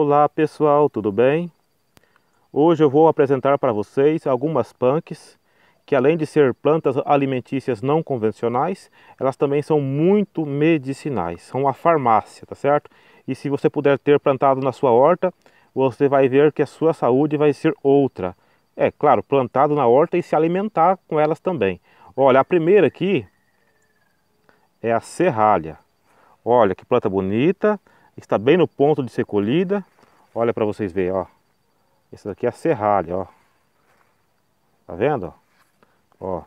Olá pessoal, tudo bem? Hoje eu vou apresentar para vocês algumas punks que além de ser plantas alimentícias não convencionais, elas também são muito medicinais, são a farmácia, tá certo? E se você puder ter plantado na sua horta, você vai ver que a sua saúde vai ser outra. É claro, plantado na horta e se alimentar com elas também. Olha, a primeira aqui é a serralha. Olha que planta bonita, está bem no ponto de ser colhida. Olha para vocês verem, ó. Essa daqui é a serralha, ó. Tá vendo? Ó.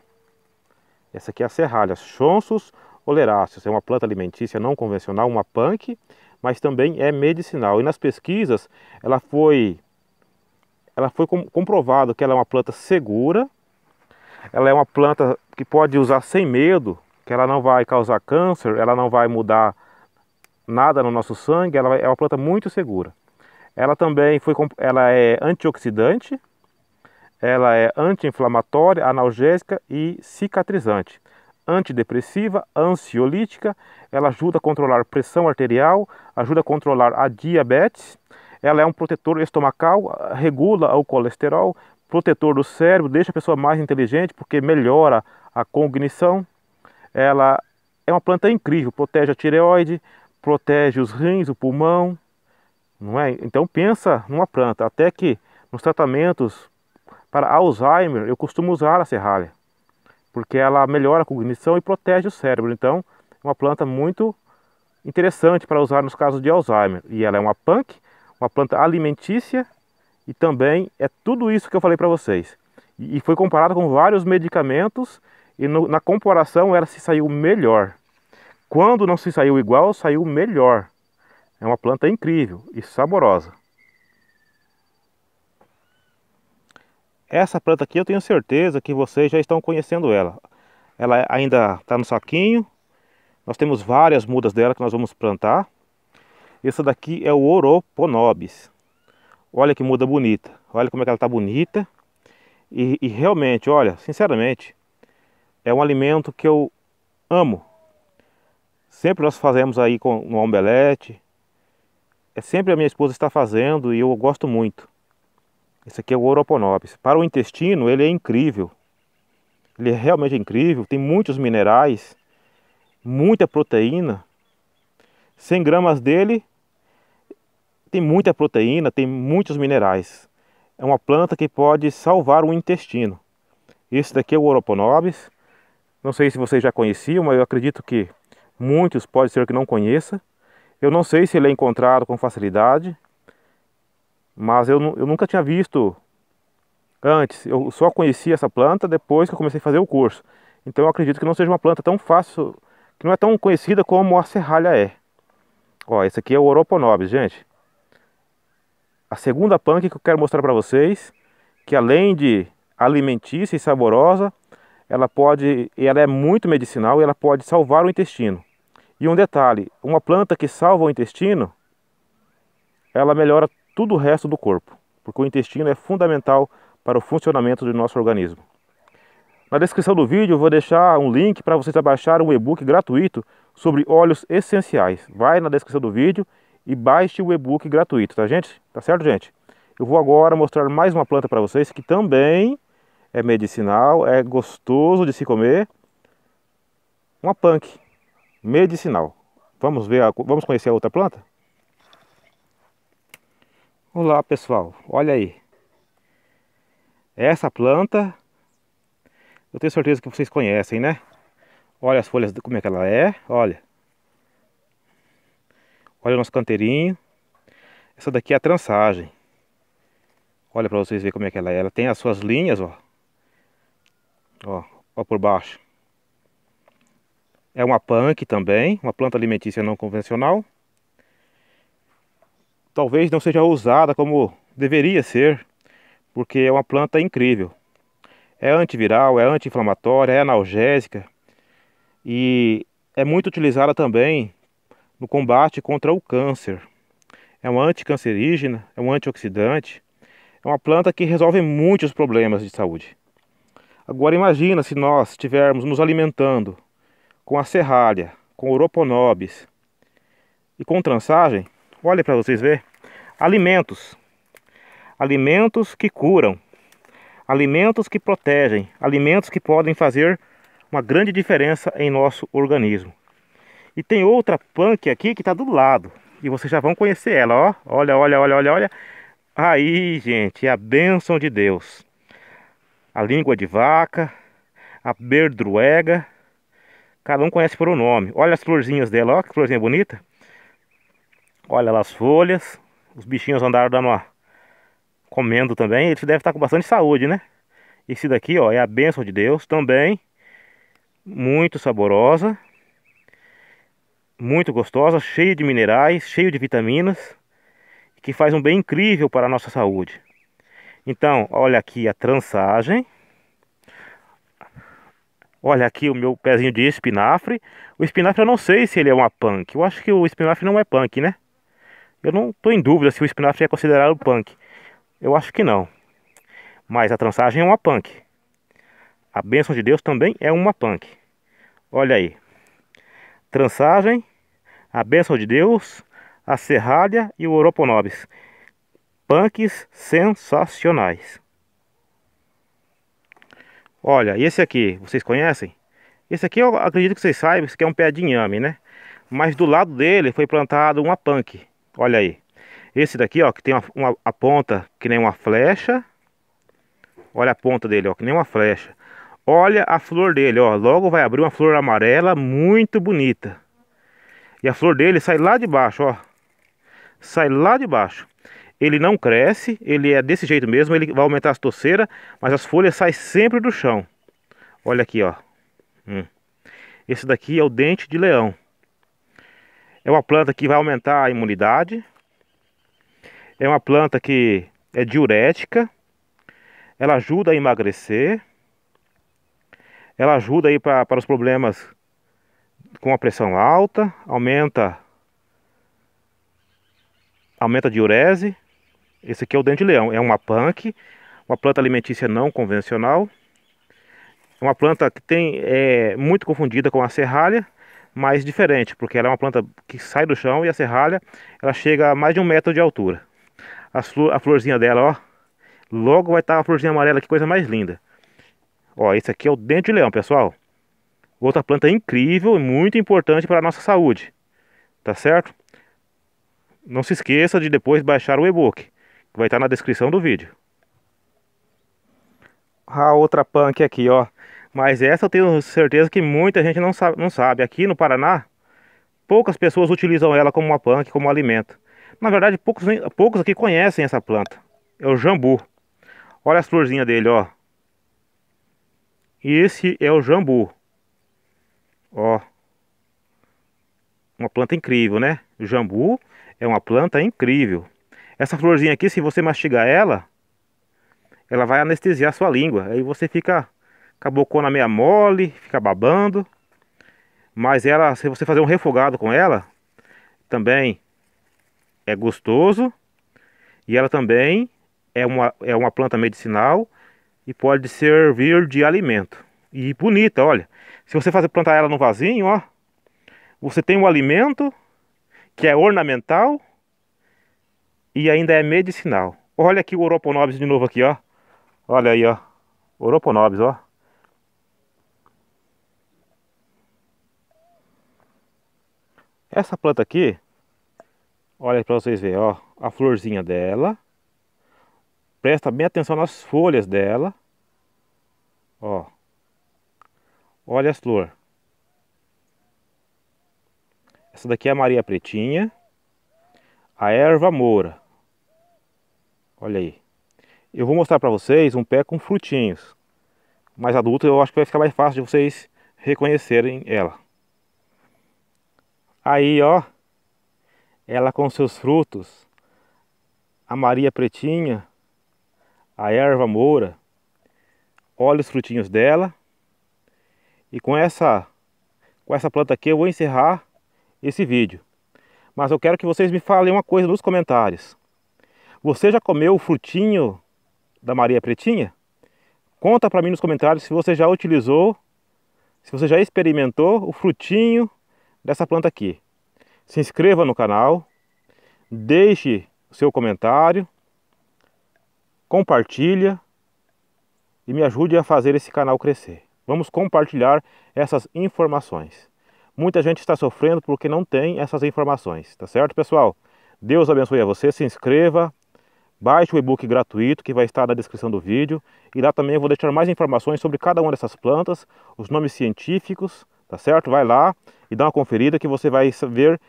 Essa aqui é a serralha, Chonsus oleracea. É uma planta alimentícia não convencional, uma punk, mas também é medicinal. E nas pesquisas, ela foi ela foi comprovado que ela é uma planta segura. Ela é uma planta que pode usar sem medo, que ela não vai causar câncer, ela não vai mudar nada no nosso sangue, ela é uma planta muito segura. Ela também foi, ela é antioxidante, ela é anti-inflamatória, analgésica e cicatrizante. Antidepressiva, ansiolítica, ela ajuda a controlar pressão arterial, ajuda a controlar a diabetes, ela é um protetor estomacal, regula o colesterol, protetor do cérebro, deixa a pessoa mais inteligente porque melhora a cognição. Ela é uma planta incrível, protege a tireoide, protege os rins, o pulmão, não é? Então pensa numa planta, até que nos tratamentos para Alzheimer eu costumo usar a serralha, porque ela melhora a cognição e protege o cérebro. Então é uma planta muito interessante para usar nos casos de Alzheimer. E ela é uma punk, uma planta alimentícia e também é tudo isso que eu falei para vocês. E foi comparada com vários medicamentos e no, na comparação ela se saiu melhor. Quando não se saiu igual, saiu melhor. É uma planta incrível e saborosa. Essa planta aqui eu tenho certeza que vocês já estão conhecendo ela. Ela ainda está no saquinho. Nós temos várias mudas dela que nós vamos plantar. Essa daqui é o Oroponobis. Olha que muda bonita. Olha como é que ela está bonita. E, e realmente, olha, sinceramente, é um alimento que eu amo. Sempre nós fazemos aí com no omelete. É sempre a minha esposa está fazendo e eu gosto muito. Esse aqui é o Oroponopis. Para o intestino ele é incrível. Ele é realmente incrível. Tem muitos minerais, muita proteína. 100 gramas dele tem muita proteína, tem muitos minerais. É uma planta que pode salvar o intestino. Esse daqui é o Oroponobis. Não sei se vocês já conheciam, mas eu acredito que Muitos pode ser que não conheça. Eu não sei se ele é encontrado com facilidade, mas eu, eu nunca tinha visto antes. Eu só conheci essa planta depois que eu comecei a fazer o curso. Então eu acredito que não seja uma planta tão fácil, que não é tão conhecida como a serralha é. Ó, esse aqui é o Oroponobis, gente. A segunda punk que eu quero mostrar para vocês, que além de alimentícia e saborosa, ela pode, ela é muito medicinal e ela pode salvar o intestino. E um detalhe, uma planta que salva o intestino, ela melhora tudo o resto do corpo, porque o intestino é fundamental para o funcionamento do nosso organismo. Na descrição do vídeo eu vou deixar um link para vocês baixarem um e-book gratuito sobre óleos essenciais. Vai na descrição do vídeo e baixe o e-book gratuito, tá gente? Tá certo, gente? Eu vou agora mostrar mais uma planta para vocês que também é medicinal, é gostoso de se comer. Uma punk medicinal. Vamos ver, a, vamos conhecer a outra planta? Olá pessoal, olha aí. Essa planta, eu tenho certeza que vocês conhecem, né? Olha as folhas, como é que ela é, olha. Olha o nosso canteirinho. Essa daqui é a trançagem. Olha para vocês verem como é que ela é. Ela tem as suas linhas, ó. Ó, ó por baixo. É uma punk também, uma planta alimentícia não convencional. Talvez não seja usada como deveria ser, porque é uma planta incrível. É antiviral, é anti-inflamatória, é analgésica e é muito utilizada também no combate contra o câncer. É uma anticancerígena, é um antioxidante, é uma planta que resolve muitos problemas de saúde. Agora imagina se nós estivermos nos alimentando com a serralha, com Oroponobis e com trançagem, olha para vocês ver, alimentos. Alimentos que curam, alimentos que protegem, alimentos que podem fazer uma grande diferença em nosso organismo. E tem outra punk aqui que está do lado. E vocês já vão conhecer ela, ó. Olha, olha, olha, olha, olha. Aí, gente, é a bênção de Deus. A língua de vaca, a berdruega. Cada um conhece por um nome. Olha as florzinhas dela, ó, que florzinha bonita. Olha lá as folhas. Os bichinhos andaram dando uma... comendo também. Eles devem estar com bastante saúde, né? Esse daqui, ó, é a bênção de Deus também. Muito saborosa muito gostosa, cheia de minerais, cheio de vitaminas, que faz um bem incrível para a nossa saúde. Então, olha aqui a trançagem. Olha aqui o meu pezinho de espinafre. O espinafre eu não sei se ele é uma punk. Eu acho que o espinafre não é punk, né? Eu não estou em dúvida se o espinafre é considerado punk. Eu acho que não. Mas a trançagem é uma punk. A bênção de Deus também é uma punk. Olha aí trançagem, a bênção de Deus, a serralha e o oroponobis. Punks sensacionais. Olha, esse aqui, vocês conhecem? Esse aqui eu acredito que vocês saibam que é um pé de inhame, né? Mas do lado dele foi plantado uma punk. Olha aí. Esse daqui, ó, que tem uma, uma, a ponta que nem uma flecha. Olha a ponta dele, ó, que nem uma flecha. Olha a flor dele, ó. Logo vai abrir uma flor amarela muito bonita. E a flor dele sai lá de baixo, ó. Sai lá de baixo. Ele não cresce, ele é desse jeito mesmo, ele vai aumentar as toceiras, mas as folhas saem sempre do chão. Olha aqui, ó. Hum. Esse daqui é o dente de leão. É uma planta que vai aumentar a imunidade. É uma planta que é diurética. Ela ajuda a emagrecer. Ela ajuda aí para os problemas com a pressão alta, aumenta aumenta a diurese. Esse aqui é o dente de leão, é uma punk, uma planta alimentícia não convencional. É uma planta que tem é muito confundida com a serralha, mas diferente, porque ela é uma planta que sai do chão e a serralha ela chega a mais de um metro de altura. A, flor, a florzinha dela, ó, logo vai estar a florzinha amarela, que coisa mais linda. Ó, esse aqui é o dente de leão, pessoal. Outra planta incrível e muito importante para a nossa saúde. Tá certo? Não se esqueça de depois baixar o e-book, que vai estar na descrição do vídeo. A outra punk aqui, ó. Mas essa eu tenho certeza que muita gente não sabe, não sabe. Aqui no Paraná, poucas pessoas utilizam ela como uma punk, como alimento. Na verdade, poucos, poucos aqui conhecem essa planta. É o jambu. Olha as florzinhas dele, ó. Esse é o jambu. Ó. Uma planta incrível, né? O jambu é uma planta incrível. Essa florzinha aqui, se você mastigar ela, ela vai anestesiar sua língua. Aí você fica com a bocona meia mole, fica babando. Mas ela, se você fazer um refogado com ela, também é gostoso. E ela também é uma, é uma planta medicinal e pode servir de alimento. E bonita, olha. Se você fazer plantar ela no vasinho, ó, você tem um alimento que é ornamental e ainda é medicinal. Olha aqui o Oroponobis de novo aqui, ó. Olha aí, ó. Oroponobis, ó. Essa planta aqui, olha para vocês verem, ó, a florzinha dela. Presta bem atenção nas folhas dela. Ó. Olha as flores. Essa daqui é a Maria Pretinha. A erva moura. Olha aí. Eu vou mostrar para vocês um pé com frutinhos. Mais adulto eu acho que vai ficar mais fácil de vocês reconhecerem ela. Aí ó. Ela com seus frutos. A Maria Pretinha a erva moura, olha os frutinhos dela. E com essa, com essa planta aqui eu vou encerrar esse vídeo. Mas eu quero que vocês me falem uma coisa nos comentários. Você já comeu o frutinho da Maria Pretinha? Conta para mim nos comentários se você já utilizou, se você já experimentou o frutinho dessa planta aqui. Se inscreva no canal, deixe seu comentário, compartilha e me ajude a fazer esse canal crescer. Vamos compartilhar essas informações. Muita gente está sofrendo porque não tem essas informações, tá certo, pessoal? Deus abençoe a você, se inscreva, baixe o e-book gratuito que vai estar na descrição do vídeo e lá também eu vou deixar mais informações sobre cada uma dessas plantas, os nomes científicos, tá certo? Vai lá e dá uma conferida que você vai ver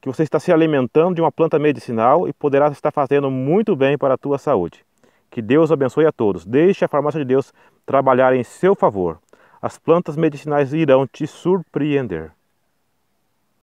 que você está se alimentando de uma planta medicinal e poderá estar fazendo muito bem para a tua saúde. Que Deus abençoe a todos. Deixe a farmácia de Deus trabalhar em seu favor. As plantas medicinais irão te surpreender.